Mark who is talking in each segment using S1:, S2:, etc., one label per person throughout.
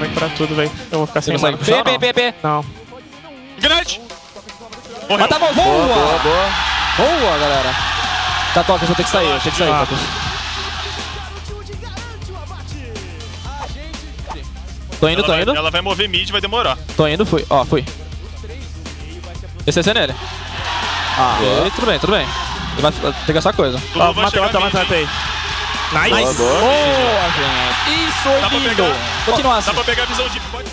S1: vai curar tudo, velho. Eu vou ficar sem mana.
S2: puxar? P, P, P, P.
S1: Não.
S3: Ignite! Morreu.
S2: Mata a mão, voa!
S4: Boa, boa, boa.
S2: Boa, galera. Tá, Tocas, vou ter que sair, vou ter que sair,
S1: Ah.
S2: Tocas. Tô indo,
S3: Ela
S2: tô
S3: vai,
S2: indo.
S3: ela vai mover mid, vai demorar.
S2: Tô indo, fui. Ó, fui. ECC nele. Ah, e tudo bem, tudo bem. Ele vai pegar essa coisa.
S1: Ó, matou,
S3: chegar
S1: matou,
S3: mid,
S1: matei. Nice.
S4: Boa, boa.
S2: Boa, gente. Isso,
S3: Dá pra
S2: lindo.
S3: pegar.
S2: Continua assim.
S3: Dá pra pegar a visão de... Pode...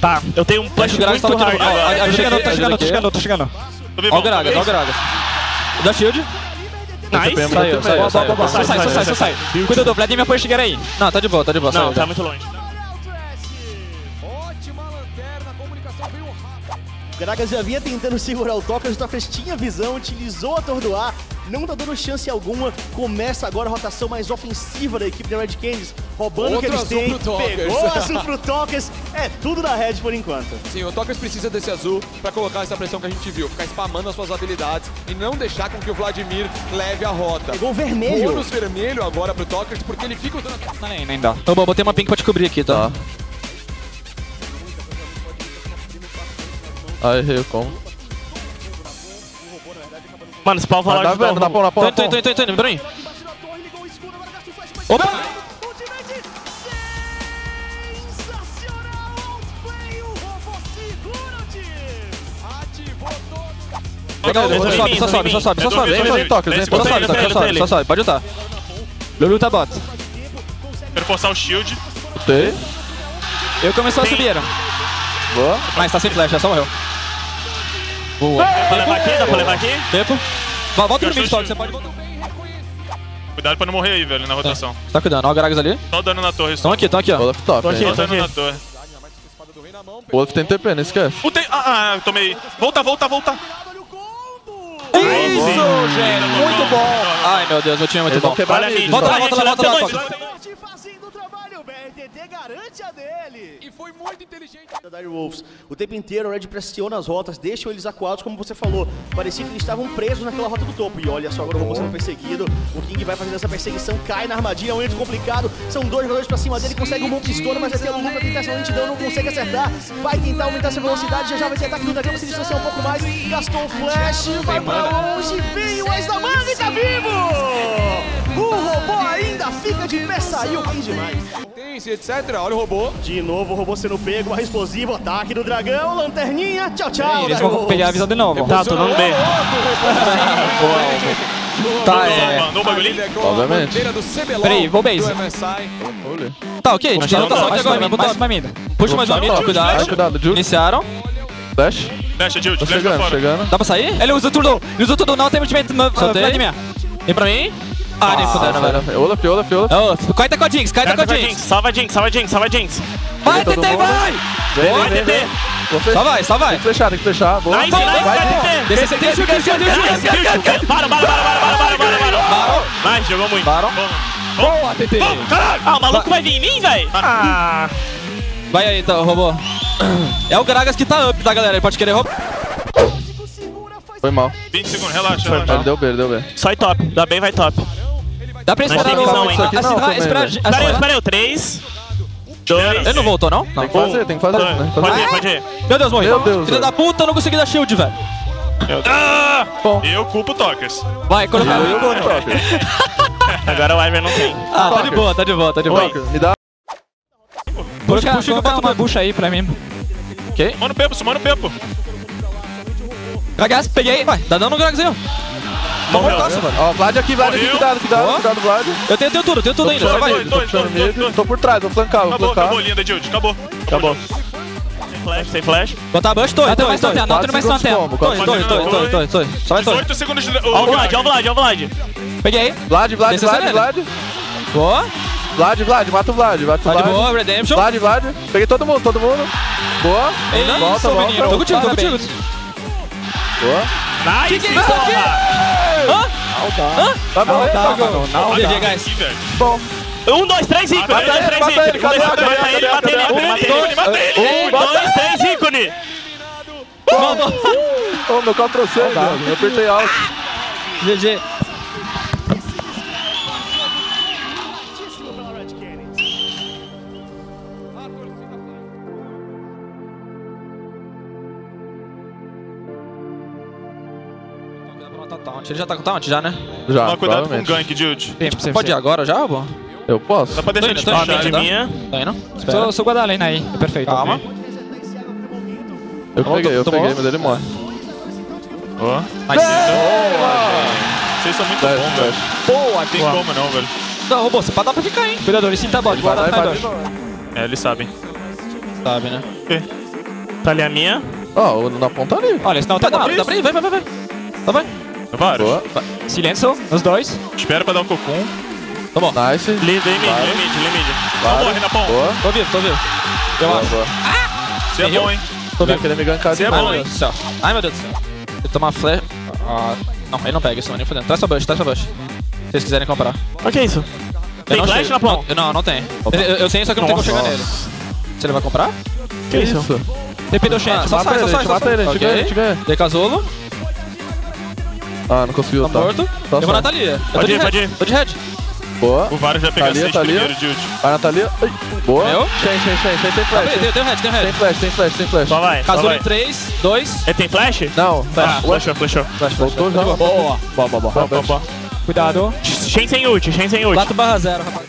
S1: Tá, eu tenho um
S2: Flash Gragas
S1: muito hard
S2: aqui. Ó. Tô chegando, tô chegando, tô chegando, tô chegando.
S3: Tô vivão,
S2: Ó o Gragas, ó o Gragas. Dá shield.
S1: Nice.
S2: Saiu, saiu, saiu. sai, sai, só sai. Cuida do Vladimir põe chegar aí. Não, tá de boa, tá de boa.
S1: Não, tá muito longe.
S5: Gragas já vinha tentando segurar o Tokers, o Tokers tinha visão, utilizou a atordoar, não tá dando chance alguma. Começa agora a rotação mais ofensiva da equipe da Red Canids, roubando o que
S6: Outro
S5: eles
S6: azul
S5: têm. Pegou azul pro Tokers, é tudo da Red por enquanto.
S6: Sim, o Tokers precisa desse azul pra colocar essa pressão que a gente viu, ficar spamando as suas habilidades e não deixar com que o Vladimir leve a rota.
S5: Pegou o vermelho.
S6: Bônus vermelho agora pro Tokers, porque ele fica usando a
S2: Não, nem, nem dá. Bom, botei uma pink pra te cobrir aqui, tá?
S4: Ai, errei o combo.
S1: Mano, spawn
S4: Vai
S1: falar
S4: dar
S1: de
S4: vendo, na pão, na pão,
S2: Tô
S4: na
S2: indo, tô
S4: pão.
S2: indo, tô indo, tô indo, Bruninho.
S5: Ligou o escudo, agora gasta o flash, mas
S2: Opa!
S5: Ultimate sensacional! Outplay, o robô segura-te!
S6: Ativou todo.
S2: Pega o
S1: Vem,
S2: só sobe, só sobe, só sobe, só
S3: É
S2: sobe.
S3: Desce,
S2: Só sobe, só
S1: vem,
S2: sobe, só sobe, pode lutar. Lulu tá bot.
S3: Quero forçar o shield.
S4: Botei.
S2: Eu começou a subir.
S4: Boa.
S2: Mas tá sem flash, já só morreu. Boa.
S1: Dá pra levar aqui? Dá pra levar aqui?
S2: Tempo. Volta no mid,
S3: shield.
S2: você pode voltar.
S3: Cuidado pra não morrer aí, velho, na rotação.
S2: Tá cuidando, ó o Gragas ali.
S3: Só dano na torre. Só
S2: Tão aqui, tão aqui, ó.
S4: Olaf top.
S1: Tô aqui, tô
S3: dano na torre.
S4: O Olaf tem TP, não esquece.
S3: Putei. Ah, ah, tomei. Volta, volta, volta.
S5: Olha o!
S2: Isso, gente, muito bom. Ai, meu Deus, meu time é muito bom.
S1: Olha
S4: mid.
S1: ali.
S2: Volta lá, volta lá, volta lá,
S1: dois,
S2: Tocas.
S1: dois.
S5: Te fazendo o trabalho, o BRTT garante a dele!
S6: E foi muito inteligente.
S5: da Dire Wolves. O tempo inteiro o Red pressiona as rotas, deixam eles acuados, como você falou. Parecia que eles estavam presos naquela rota do topo. E olha só, agora o robô sendo perseguido. O King vai fazendo essa perseguição, cai na armadilha, é um momento complicado. São dois jogadores pra cima dele, consegue um bom pistola, mas aqui a Lulu pra tentar essa lentidão, não consegue acertar. Vai tentar aumentar essa velocidade, já já vai ter ataque do dragão, se distanciar um pouco mais. Gastou o flash, vai pra longe, veio o Ace da Manga e tá vivo! O robô ainda fica de pé, saiu bem demais.
S6: Potência, etc. Olha o robô.
S5: De novo o robô sendo pego, barra explosivo, ataque do dragão, lanterninha, tchau, tchau.
S2: Eles vão pegar a visão de novo.
S1: Tá, tô dando B.
S2: Tá, é.
S3: mandou o bagulhinho.
S6: É
S4: Obviamente.
S2: Peraí, vou base. Tá, ok, a gente
S1: Mas
S2: luta
S1: tá
S2: botar mais Puxa mais uma
S4: Top.
S2: cuidado.
S4: Cuidado, Jules.
S2: Iniciaram.
S4: Tô
S3: Flash pra
S4: chegando, chegando.
S2: Dá pra sair? Ele usa tudo. Ele usa tudo, não tem ultimate.
S4: Soltei.
S2: Vem pra mim. Ah, nem fudendo, velho.
S4: Olaf, Olaf, Olaf.
S2: Ô, Cai com a Jinx, cai com a Jinx.
S1: Salva a Jinx, salva a Jinx, salva a Jinx.
S2: Vai, TT, vai!
S4: Vem,
S1: TT.
S2: Só vai, só vai.
S4: Tem que flechar, tem que flechar. Boa.
S1: Nice, nice,
S4: vai,
S1: vai,
S4: vai.
S1: TT.
S2: Desce, desce, desce, desce.
S1: Para, para, para, para, para, para, para. Nice, jogou muito.
S2: Barão. Boa, TT.
S1: Ah, o maluco vai vir em mim, velho? Ah,
S2: Vai aí, então, robô. É o Gragas que tá up, tá, galera? Ele pode querer roubar.
S4: Foi mal.
S3: 20 segundos, relaxa,
S4: Ele
S3: relaxa.
S4: deu B, ele deu B.
S1: só top. Dá bem, vai top.
S2: Dá pra esperar
S1: tem
S2: o...
S1: visão
S4: ainda.
S2: Esperar,
S4: Não,
S2: esperar,
S4: também,
S2: esperar...
S4: velho.
S1: Espera aí,
S2: assim,
S1: espera aí. 3, 2...
S2: Ele não voltou, não? Não.
S4: Tem que fazer, tem que fazer. né?
S1: Pode
S4: fazer.
S1: ir, pode ir.
S2: Meu Deus, morri.
S4: Meu Deus,
S2: Filha
S4: velho.
S2: da puta, eu não consegui dar shield, velho.
S3: Ah!
S4: Bom.
S3: Eu culpo o Tokers.
S2: Vai, coloca
S4: Eu, eu,
S2: eu.
S4: Tokers.
S1: Agora o Iver não tem.
S2: Ah, tá de boa, tá de boa, tá de boa.
S4: Tokers, me dá.
S2: Puxa, puxa boto uma bucha aí pra mim. Ok.
S3: Mano Pepo, sumando Pepo.
S2: Gragas, peguei. Vai, dá dano no ó.
S1: Morreu.
S2: Nossa, mano.
S4: Ó, Vlad aqui, Vlad aqui, cuidado, cuidado, cuidado, Vlad.
S2: Eu tenho, tenho tudo, tenho tudo ainda. Vai.
S3: dois,
S4: Tô por trás, vou flancar, vou
S3: Acabou,
S4: flancar.
S3: acabou, linda, Jild. Acabou.
S4: Acabou.
S1: Sem flash, sem flash.
S2: Botar bush. Não tem mais Tô,
S4: combo,
S2: tô,
S4: quatro
S2: tô, tô,
S3: segundos.
S2: tô, tô. Só vai, tô.
S3: 18 segundos de...
S1: Ó o Vlad, ó o Vlad, ó o Vlad.
S2: Peguei.
S4: Vlad, Vlad, Vlad. Vlad.
S2: Boa.
S4: Vlad, Vlad, mata o Vlad, mata o
S2: de
S4: Vlad.
S2: boa, Redemption.
S4: Vlad, Vlad. Peguei todo mundo, todo mundo. Boa.
S2: Isso,
S4: volta, volta.
S2: menino. Tô contigo, tô contigo.
S4: Boa.
S1: Nice,
S2: Que isso aqui?
S1: porra.
S2: Hã?
S4: Tá bom,
S2: Não,
S4: tá
S2: não,
S4: bom.
S2: GG, guys.
S4: Bom.
S1: Um, dois, três, ícone. Um,
S3: Mata
S1: dois,
S4: ele,
S1: três,
S4: mata
S1: ícone. Mata ele, mata ele, mata ele, mata ele.
S3: Mata ele.
S1: Um, dois, três, ícone.
S4: Ô, meu carro trouxe ele, mano. Eu apertei alto.
S2: GG. Tá taunt. Ele já tá com taunt, já, né?
S4: Já,
S3: Toma cuidado com o gank, Jude.
S7: Sempre,
S2: Pode ir agora já, Robo?
S4: Eu posso?
S3: Dá pra deixar ele puxar.
S1: de
S2: tá?
S1: minha.
S2: Tá indo? Espera.
S7: Sou, sou guarda a lane aí. É perfeito.
S2: Calma.
S4: Eu peguei, eu peguei, mas ele morre.
S3: Ó. Vocês são muito bons, velho.
S7: Boa,
S3: Não tem como não, velho.
S2: Não, Robô, você pode dar pra ficar, hein?
S7: Cuidador, esse tá bot.
S4: Vai
S7: Bora
S4: lá e
S7: tá
S4: vai de
S7: embaixo.
S4: novo.
S3: É, eles sabem.
S2: Sabe, né?
S1: Tá ali a minha.
S4: Ó, o na ponta ali.
S7: Olha, senão tá
S2: Dá
S7: bom.
S2: pra ir, dá vai, vai. vai. Tá, vai.
S3: Vários.
S4: Boa.
S7: Silêncio, os dois.
S3: Espera pra dar o cocum.
S4: Nice.
S1: Li, li mid, li mid, mid.
S3: Não morre na ponta.
S4: Boa.
S2: Tô vivo, tô vivo. Eu
S4: Boa,
S2: acho.
S4: boa.
S3: Você é bom, hein?
S2: Tô vivo.
S4: querer me gankar de
S3: Você é
S2: Ai,
S3: bom,
S2: meu
S3: hein?
S2: Deus do céu. Ai, meu Deus do céu. Ele tomar flash. Ah, não, ele não pega isso, mano. Nem fudendo. Traz sua bush, traz sua bush. Se vocês quiserem comprar.
S1: O que é isso?
S2: Eu
S1: Tem
S2: não
S1: flash na Plon?
S2: Não, não, não tem. Eu, eu tenho, só que eu não tenho como chegar nele. Se ele vai comprar?
S4: Que isso?
S7: TP do
S2: Ah,
S7: chat.
S2: só sai, só sai, só
S4: mata
S2: sai.
S4: ele, a gente
S2: Ok.
S4: ganha, gente ganha.
S2: Decasolo,
S4: Ah, não conseguiu,
S2: tá
S4: tá.
S2: morto.
S4: Só
S2: Eu vou na. Thalia.
S1: Pode
S2: de
S1: ir, pode
S2: red.
S1: ir.
S2: Tô de red.
S4: Boa.
S3: O Varus vai pegar
S4: Thalia,
S3: seis
S4: Thalia.
S3: primeiro, Jude.
S4: Vai, Natalia. Ai, Boa.
S2: Meu.
S4: Shen, Shen, Shen, Shen, tem
S2: Tá,
S4: flash.
S2: Tem
S4: Tem
S2: tem red, tem
S4: tem
S2: red.
S4: flash, tem flash, tem flash.
S1: Só vai, só vai.
S2: em 3, 2.
S1: Ele tem flash?
S4: Não,
S1: Ah,
S4: flash. Ué,
S1: flashou, flashou.
S2: Flash, flash.
S4: Voltou já.
S7: Boa.
S4: Boa, boa, boa.
S1: Boa, boa, boa.
S7: Cuidado.
S1: Shen sem ult, Shen sem ult.
S2: 4 barra 0, rapaz.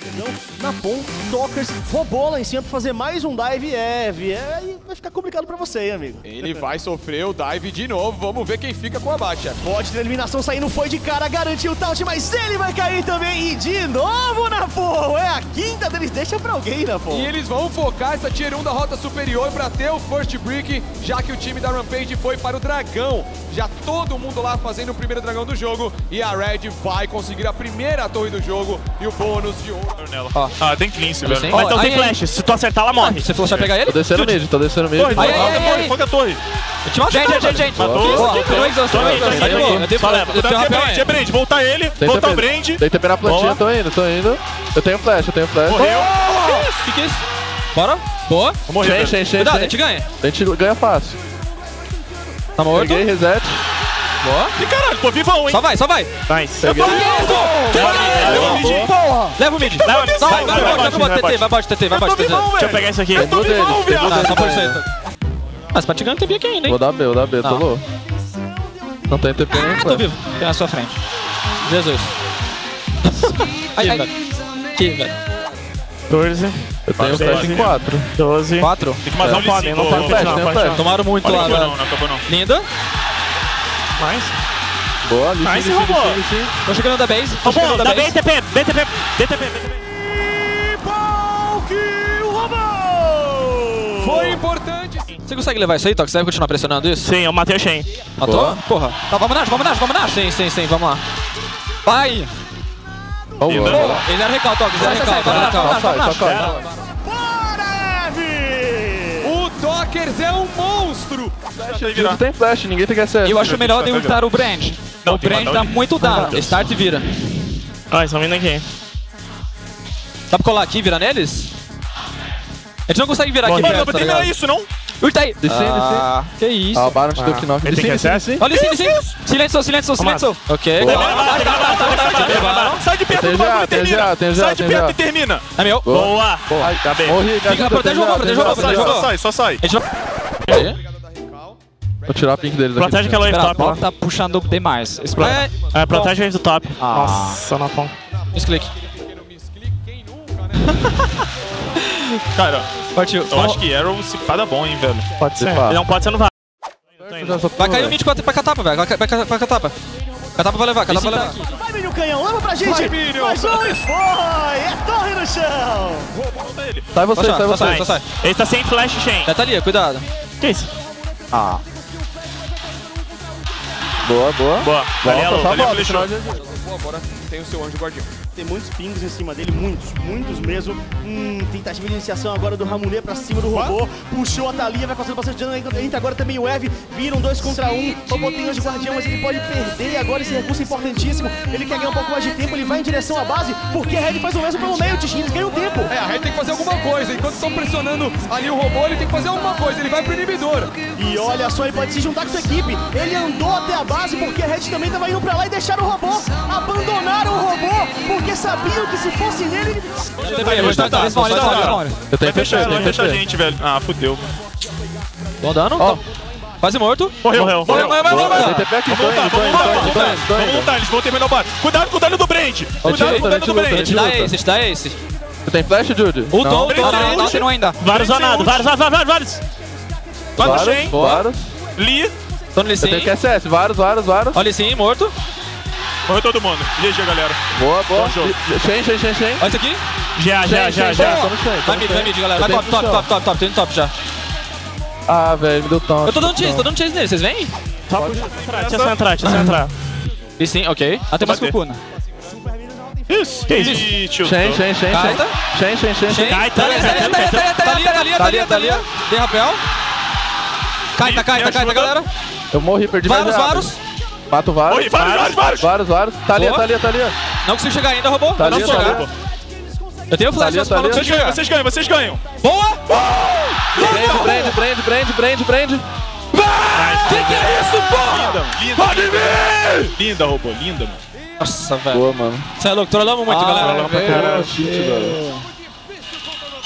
S5: Na ponta, Talkers roubou lá em cima pra fazer mais um dive heavy. É, aí vai ficar complicado pra você, hein, amigo.
S6: Ele vai sofrer o dive de novo. Vamos ver quem fica com a baixa.
S5: Pode ter eliminação saindo, foi de cara, garantiu o taunt, mas ele vai cair também. E de novo na Paul. É a quinta deles, deixa pra alguém na Paul.
S6: E eles vão focar essa tier 1 da rota superior pra ter o first brick, já que o time da Rampage foi para o dragão. Já todo mundo lá fazendo o primeiro dragão do jogo. E a Red vai conseguir a primeira torre do jogo e o bônus de ouro.
S3: Nela.
S2: Ó.
S3: Ah, tem cleanse, velho.
S1: Mas então tem
S2: aí,
S1: flash, se tu acertar ela morre.
S2: Você falou que vai pegar ele?
S4: Tô descendo mid, tô descendo mid.
S3: Torre,
S2: Aí,
S3: foca
S2: aí,
S3: a torre,
S2: aí.
S3: foca a torre.
S2: Eu te
S7: Gente, gente, gente.
S3: Matou.
S1: Só leva.
S3: é brand, é. Voltar ele,
S4: Tem
S3: voltar o
S4: TP.
S3: brand.
S4: Tem TP na plantinha, tô indo, tô indo. Eu tenho flash, eu tenho flash.
S3: Morreu.
S2: O que que é isso? Bora. Boa.
S4: Shen,
S2: Cuidado, a gente ganha.
S4: A gente ganha fácil.
S2: Tá morto.
S4: Peguei, reset.
S2: Boa.
S3: Ih, caralho, tô vivão, hein?
S2: Só vai, só vai.
S1: Nice.
S4: Peguei.
S3: Leva o mid.
S4: Porra!
S2: Leva o mid.
S1: Leva,
S2: Vai,
S1: vai,
S2: vai,
S1: vai,
S2: vai,
S1: vai,
S2: vai,
S1: vai,
S2: TT,
S1: vai,
S2: vai TT, vai
S3: Eu tô vivão,
S1: Deixa eu pegar isso aqui.
S4: Deles, tem blue
S2: Ah, só por isso aí. Você tá tirando TP aqui ainda, hein?
S4: Vou dar B, vou dar B, tô
S2: Não.
S4: louco. Não tem TP nem
S2: Ah, tô vivo.
S7: Tem na sua frente.
S2: Jesus.
S7: Ai, ai.
S2: Que, velho.
S1: 14,
S4: Eu tenho flash em 4.
S1: 12.
S2: 4.
S3: Tem que matar um
S4: flash.
S1: continuar.
S2: Tomaram muito
S3: Não
S2: lá,
S3: acabou não,
S2: velho.
S3: não acabou não.
S2: Linda.
S1: Mais.
S4: Boa, ali,
S1: Nice, robô.
S4: sim, sim.
S7: Tô chegando da base. Tô chegando da
S1: dá
S7: base.
S1: BTP, BTP, BTP, BTP.
S6: Foi importante.
S2: Você consegue levar isso aí, Tox? Você vai continuar pressionando isso?
S1: Sim, eu matei o Shen.
S2: Matou?
S4: Boa.
S2: Porra. Tá, vamos nas, vamos nas, vamos nas. Sim, sim, sim, vamos lá. Vai.
S4: Vamos,
S3: Linda.
S4: vamos.
S2: Ele era recal, Tox, ele era recal, era recal.
S4: Só sai, só sai.
S5: Bora, Eve!
S6: O Dockers é um monstro.
S4: Não tem flash, ninguém tem que acesso.
S7: Eu acho melhor de ultar o Brand.
S3: Não,
S7: O Brand dá muito dano.
S2: Start e vira.
S1: Ó, estão vindo aqui.
S2: Dá pra colar aqui e virar neles? A gente não consegue virar aqui
S3: Mano,
S2: perto,
S3: vai
S2: tá
S3: terminar
S2: ligado?
S3: isso, não?
S7: Ulta aí.
S4: Descendo, descendo.
S2: Ah,
S7: Que isso.
S4: Ah, o Baron te deu knock.
S1: Ele tem acesso?
S2: Olha sim, sim.
S7: Silêncio, silêncio, silêncio.
S2: Ok.
S3: Sai de perto do bagulho e
S4: tem
S3: termina.
S4: já, tem já,
S3: Sai de perto e termina.
S2: É meu.
S1: Boa. Acabei.
S4: Morri, ajuda,
S2: protege o robô, protege o robô,
S3: só sai, só sai.
S2: A gente vai...
S4: Vou tirar a pink deles aqui.
S1: Protege aquela wave
S7: Espera,
S1: top lá.
S7: bot tá puxando demais. Explora.
S2: É,
S1: É, protege a wave do top. Nossa, na pão.
S2: misclick.
S3: Cara,
S2: Partiu.
S3: eu acho que Arrow se pada bom, hein, velho.
S1: Pode ser.
S4: pá.
S1: Ele não pode ser no VAR.
S2: Vai cair o mid com a com a catapa, velho. Vai cair vai cair com a catapa. Catapa vai levar, catapa vai levar.
S5: Vai, Minion Canhão, leva pra gente!
S6: Vai, Minion.
S5: Mais um e foi! É torre no chão!
S4: Sai você,
S2: sai,
S4: você.
S2: sai.
S1: Ele tá sem flash, Shen.
S2: Já tá ali, cuidado.
S1: Que isso? É
S4: volta,
S3: flechou.
S4: senão a gente-
S6: Boa, bora. Tem o seu anjo guardião.
S5: Tem muitos pingos em cima dele, muitos, muitos mesmo. Hum, tentativa de iniciação agora do Ramulê pra cima do robô. Puxou a Thalia, vai causando bastante dano. Entra agora também o Eve. Viram dois contra um. O robô tem anjo guardião, mas ele pode perder agora esse recurso importantíssimo. Ele quer ganhar um pouco mais de tempo, ele vai em direção à base, porque a Red faz o mesmo pelo meio, Tichin, eles ganham tempo.
S6: É, a Red tem que fazer alguma coisa. Enquanto estão pressionando ali o robô, ele tem que fazer alguma coisa. Ele vai pro inibidor.
S5: E olha só, ele pode se juntar com sua equipe. Ele andou até a base porque a Red também tava indo pra lá e deixaram o robô. Abandonaram o robô porque sabiam que se fosse nele, ele...
S2: TP, vou startar, vou startar.
S4: Eu tenho
S3: fechar vai
S4: eu
S3: fechar a gente, velho. Ah, fudeu.
S2: Bom dano?
S4: Ó.
S2: Quase morto.
S3: Morreu.
S1: Morreu.
S2: Morreu, morreu, morreu,
S3: Vamos
S4: tô
S3: vamos
S4: tô
S3: vamos lutar, eles vão terminar o bate. Cuidado com o dano do Brand. Cuidado com o dano do Brand.
S2: gente
S4: tira.
S2: dá esse, a gente dá esse.
S4: Você tem flash, Jude?
S2: Ultou,
S4: Não.
S2: ultou.
S3: Não,
S7: Tá,
S3: não,
S7: não, não ainda.
S1: Vários
S3: ult.
S1: vários, vários, vários, vários.
S4: Vários.
S3: Lee.
S2: Tô no Lee
S4: Eu tenho
S2: Sin.
S4: QSS, vários, vários, vários.
S2: Olha sim, morto.
S3: Morreu todo mundo. GG, galera.
S4: Boa, boa.
S3: Bom jogo.
S4: Shen, Shen, Shen, Shen.
S2: Olha esse aqui.
S1: Já, já,
S4: Shen,
S1: já,
S4: Shen,
S1: já.
S4: Shen, Shen,
S2: Vai mid, vai
S4: Shen.
S2: mid, galera. Vai top, top, top, top, top. Tô indo top já.
S4: Ah, velho, me deu taunt.
S2: Eu tô dando chase, tô dando chase nele. Vocês vêm?
S1: Só puxa, deixa eu entrar, deixa eu entrar.
S2: Lee Sin, ok.
S7: Ah, tem mais. Kupuna.
S3: Isso.
S1: Que isso?
S3: Tiltou.
S4: Shen, Shen, Shen,
S2: Kaita.
S4: Shen. Shen, Shen, Shen, Shen.
S1: Tá, tá, tá, tá.
S2: Talia, Talia, Talia, Talia. Tem rapel. Caita, caita, caita, galera.
S4: Eu morri, perdi
S2: Vários,
S4: Mato vários.
S3: Vários, vários, vários.
S4: Vários, vários. Talia,
S2: Boa.
S4: Talia, Talia.
S2: Não consigo chegar ainda, robô.
S4: Tá
S2: não
S4: ali,
S2: consigo
S4: tá
S2: chegar.
S4: ali.
S2: Eu tenho flash,
S4: ali,
S2: mas
S4: tá ali.
S3: Vocês ganham, vocês ganham, vocês ganham.
S2: Boa!
S4: Brand, brand, brand, brand, brand.
S2: Que que é isso, porra?
S3: Linda. Pode vir! Linda, robô. Linda, mano.
S2: Nossa, velho.
S4: Boa, mano.
S2: Você é louco, trollamos muito, galera.
S4: pra caralho. Cheat, velho.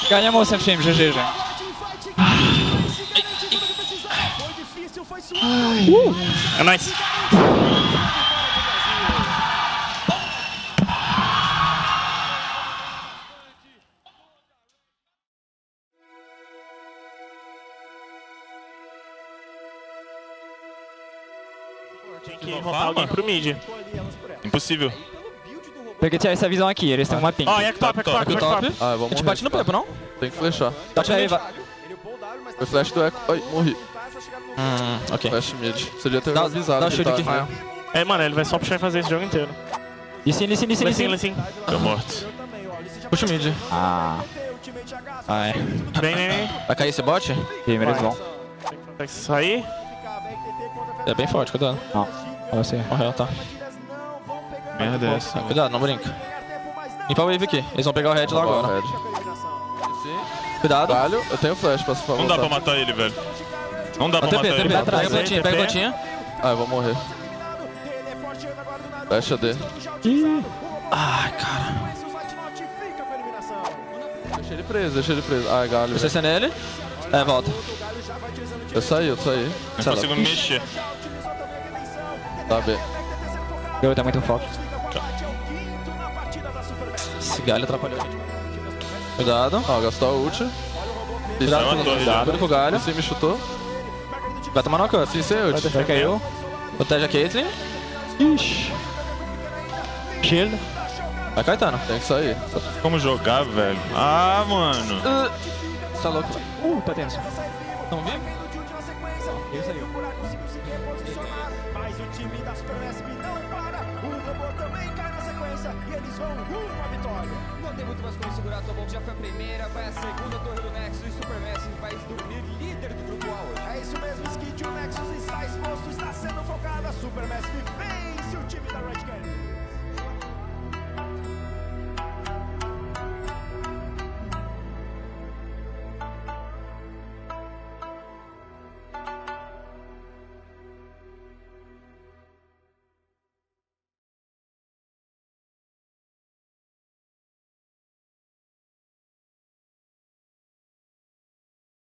S7: Ganhamos o Sam GG, gente.
S1: É nóis. Tem que rotar alguém pro mid.
S3: Impossível.
S7: Porque tinha essa visão aqui, eles têm uma ping.
S1: Ó, é que top, é que top, é que
S2: Top.
S1: top.
S4: Ah, vamos
S2: A gente bate no Pepo, não?
S4: Tem que flashar.
S2: Bate aí, vai.
S4: Foi flash do Echo. Ai, morri.
S2: Hum, ok.
S4: Flash mid. Você devia ter
S2: Dá-
S4: avisado.
S2: dá o
S4: tá,
S2: aqui.
S1: É, mano, ele vai só puxar e fazer esse jogo inteiro.
S7: Listen, listen,
S1: Lecinho,
S7: listen.
S1: Lecinho.
S3: Tô morto.
S2: Puxa o mid.
S7: Ah,
S2: Vai.
S1: Vem, vem, vem.
S2: Vai cair esse bot?
S7: game, eles vão.
S1: Vai sair.
S2: É bem forte, cuidado.
S7: Não, olha você.
S2: Morreu, tá.
S3: Merda é essa.
S2: Cuidado, não brinca. Limpa a wave aqui. Eles vão pegar o red lá agora.
S4: Red.
S2: Cuidado.
S4: Galho, eu tenho flash pra se favor.
S3: Não dá pra matar ele, velho. Não dá pra
S2: TP,
S3: matar
S2: TP.
S3: ele.
S2: Pega a
S1: Atrás,
S2: plantinha, pega a
S1: TP.
S2: plantinha.
S4: Ah, eu vou morrer. Flash AD.
S2: Ai, cara.
S4: Deixa ele preso, deixa ele preso. Ai, galho.
S2: Você nele. É, volta.
S4: Eu saí, eu saí.
S3: Não consigo me mexer.
S4: Tá B.
S7: Eu tá muito forte.
S2: Esse galho atrapalhou a gente. Cuidado.
S4: Ó, gastou a ult.
S2: Cuidado. Cuidado com o galho.
S4: Sim, me chutou.
S2: Vai tomar no cut.
S4: Sim, sem ult.
S7: Já caiu.
S2: Protege a Caitlyn.
S7: Ixi. Shield.
S2: Vai Caetano.
S4: Tem que sair.
S3: Como jogar, velho? Ah, mano.
S2: Você tá louco.
S7: Uh, tá tenso.
S2: Não vi?
S7: Ele saiu.
S5: Mas o time das não para. O robô também cai na sequência e eles vão rumo à vitória.
S8: Não tem muito mais como segurar, tua bomba já foi a primeira, vai a segunda torre do Nexus e Super Messi vai dormir isso mesmo, Skid, o Nexus está exposto, está